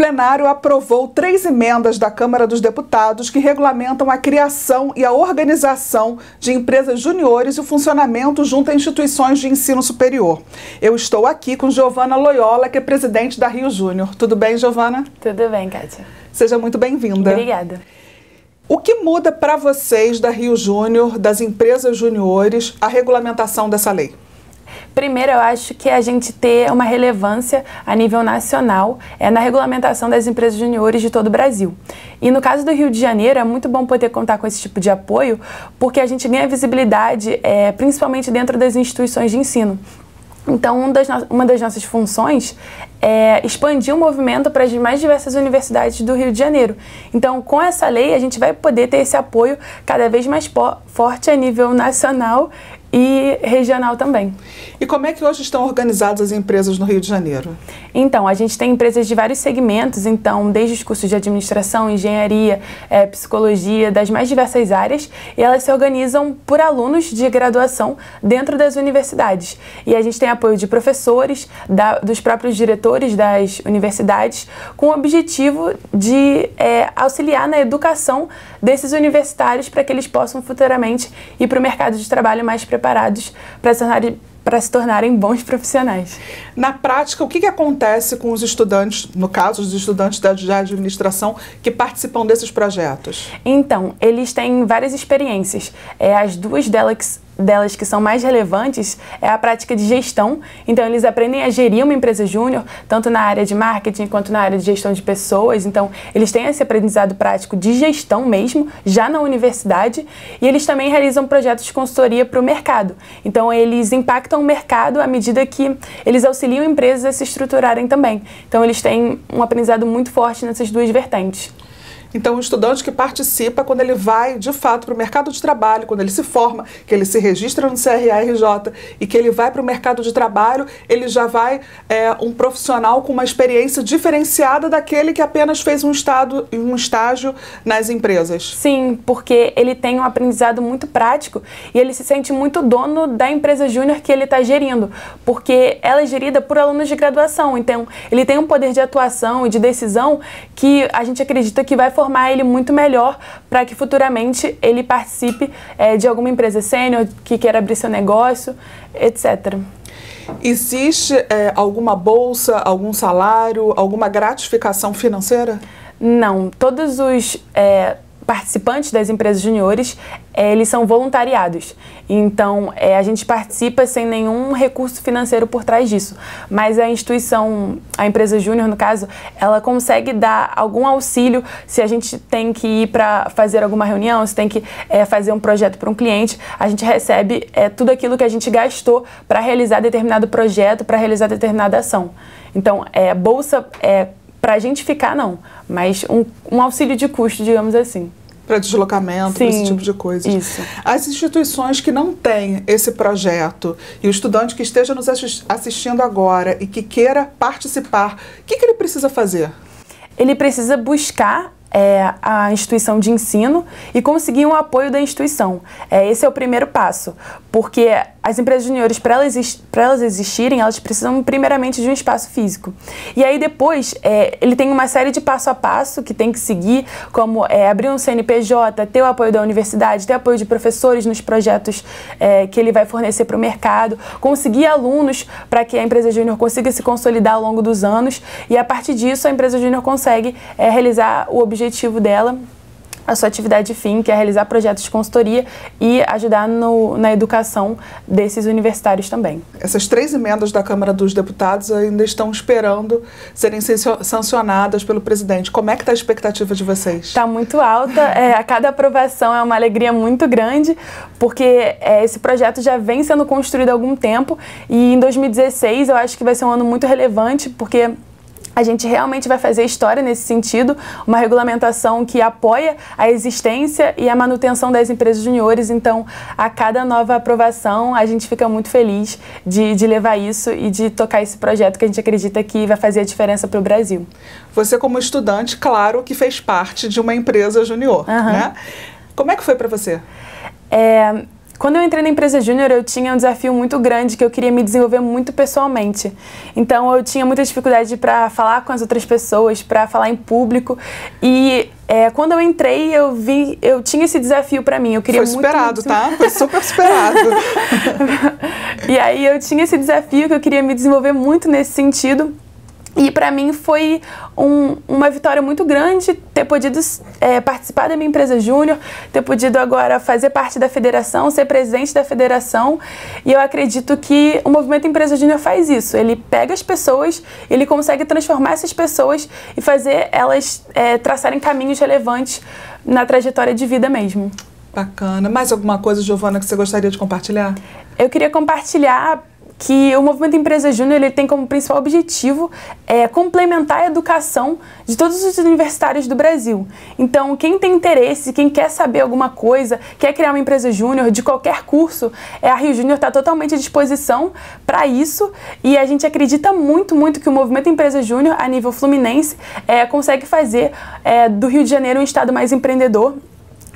plenário aprovou três emendas da Câmara dos Deputados que regulamentam a criação e a organização de empresas juniores e o funcionamento junto a instituições de ensino superior. Eu estou aqui com Giovana Loyola, que é presidente da Rio Júnior. Tudo bem, Giovana? Tudo bem, Kátia. Seja muito bem-vinda. Obrigada. O que muda para vocês da Rio Júnior, das empresas juniores, a regulamentação dessa lei? Primeiro, eu acho que a gente ter uma relevância a nível nacional é na regulamentação das empresas juniores de todo o Brasil. E no caso do Rio de Janeiro, é muito bom poder contar com esse tipo de apoio, porque a gente ganha visibilidade, é, principalmente dentro das instituições de ensino. Então, um das uma das nossas funções é expandir o movimento para as mais diversas universidades do Rio de Janeiro. Então, com essa lei, a gente vai poder ter esse apoio cada vez mais forte a nível nacional e regional também. E como é que hoje estão organizadas as empresas no Rio de Janeiro? Então, a gente tem empresas de vários segmentos, então, desde os cursos de administração, engenharia, é, psicologia, das mais diversas áreas, e elas se organizam por alunos de graduação dentro das universidades. E a gente tem apoio de professores, da, dos próprios diretores das universidades, com o objetivo de é, auxiliar na educação desses universitários para que eles possam futuramente ir para o mercado de trabalho mais preparado preparados para se tornarem para se tornarem bons profissionais. Na prática, o que, que acontece com os estudantes, no caso, os estudantes da, de administração que participam desses projetos? Então, eles têm várias experiências. É, as duas delas delas que são mais relevantes é a prática de gestão. Então, eles aprendem a gerir uma empresa júnior, tanto na área de marketing quanto na área de gestão de pessoas. Então, eles têm esse aprendizado prático de gestão mesmo, já na universidade. E eles também realizam projetos de consultoria para o mercado. Então, eles impactam o mercado à medida que eles auxiliam empresas a se estruturarem também. Então, eles têm um aprendizado muito forte nessas duas vertentes. Então, o estudante que participa, quando ele vai de fato para o mercado de trabalho, quando ele se forma, que ele se registra no CRA-RJ e que ele vai para o mercado de trabalho, ele já vai é, um profissional com uma experiência diferenciada daquele que apenas fez um, estado, um estágio nas empresas. Sim, porque ele tem um aprendizado muito prático e ele se sente muito dono da empresa júnior que ele está gerindo, porque ela é gerida por alunos de graduação. Então, ele tem um poder de atuação e de decisão que a gente acredita que vai formar ele muito melhor para que futuramente ele participe é, de alguma empresa sênior que queira abrir seu negócio, etc. Existe é, alguma bolsa, algum salário, alguma gratificação financeira? Não. Todos os é, participantes das empresas juniores, é, eles são voluntariados. Então, é, a gente participa sem nenhum recurso financeiro por trás disso. Mas a instituição, a empresa júnior, no caso, ela consegue dar algum auxílio se a gente tem que ir para fazer alguma reunião, se tem que é, fazer um projeto para um cliente, a gente recebe tudo aquilo que a gente gastou para realizar determinado projeto, para realizar determinada ação. Então, é, bolsa para a gente ficar, não, mas um, um auxílio de custo, digamos assim para deslocamento, para esse tipo de coisa. Isso. As instituições que não têm esse projeto e o estudante que esteja nos assistindo agora e que queira participar, o que, que ele precisa fazer? Ele precisa buscar é, a instituição de ensino e conseguir um apoio da instituição. É, esse é o primeiro passo, porque as empresas juniores, para elas, elas existirem, elas precisam primeiramente de um espaço físico. E aí depois, é, ele tem uma série de passo a passo que tem que seguir, como é, abrir um CNPJ, ter o apoio da universidade, ter apoio de professores nos projetos é, que ele vai fornecer para o mercado, conseguir alunos para que a empresa júnior consiga se consolidar ao longo dos anos e a partir disso a empresa júnior consegue é, realizar o objetivo dela a sua atividade fim, que é realizar projetos de consultoria e ajudar no, na educação desses universitários também. Essas três emendas da Câmara dos Deputados ainda estão esperando serem sancionadas pelo presidente. Como é que está a expectativa de vocês? Está muito alta. É, a cada aprovação é uma alegria muito grande, porque é, esse projeto já vem sendo construído há algum tempo e em 2016 eu acho que vai ser um ano muito relevante, porque a gente realmente vai fazer história nesse sentido, uma regulamentação que apoia a existência e a manutenção das empresas juniores. Então, a cada nova aprovação, a gente fica muito feliz de, de levar isso e de tocar esse projeto que a gente acredita que vai fazer a diferença para o Brasil. Você, como estudante, claro que fez parte de uma empresa junior, uhum. né? Como é que foi para você? É, quando eu entrei na empresa júnior, eu tinha um desafio muito grande que eu queria me desenvolver muito pessoalmente. Então eu tinha muita dificuldade para falar com as outras pessoas, para falar em público. E é, quando eu entrei, eu vi, eu tinha esse desafio para mim. Eu queria Foi muito, superado, muito... tá? Foi super superado. e aí eu tinha esse desafio que eu queria me desenvolver muito nesse sentido. E para mim foi um, uma vitória muito grande ter podido é, participar da minha empresa júnior, ter podido agora fazer parte da federação, ser presidente da federação. E eu acredito que o movimento Empresa Júnior faz isso. Ele pega as pessoas, ele consegue transformar essas pessoas e fazer elas é, traçarem caminhos relevantes na trajetória de vida mesmo. Bacana. Mais alguma coisa, Giovana, que você gostaria de compartilhar? Eu queria compartilhar que o Movimento Empresa Júnior ele tem como principal objetivo é, complementar a educação de todos os universitários do Brasil. Então, quem tem interesse, quem quer saber alguma coisa, quer criar uma empresa júnior de qualquer curso, é, a Rio Júnior está totalmente à disposição para isso e a gente acredita muito, muito que o Movimento Empresa Júnior, a nível fluminense, é, consegue fazer é, do Rio de Janeiro um estado mais empreendedor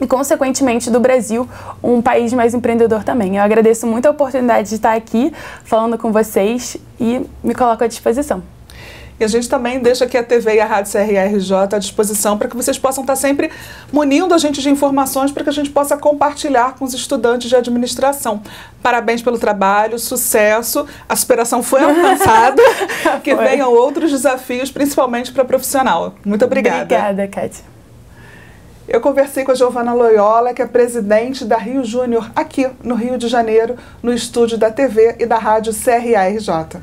e, consequentemente, do Brasil, um país mais empreendedor também. Eu agradeço muito a oportunidade de estar aqui falando com vocês e me coloco à disposição. E a gente também deixa aqui a TV e a Rádio CRRJ à disposição para que vocês possam estar sempre munindo a gente de informações para que a gente possa compartilhar com os estudantes de administração. Parabéns pelo trabalho, sucesso, a superação foi alcançada, que foi. venham outros desafios, principalmente para profissional. Muito obrigada. Obrigada, Kátia. Eu conversei com a Giovana Loyola, que é presidente da Rio Júnior, aqui no Rio de Janeiro, no estúdio da TV e da rádio CRARJ.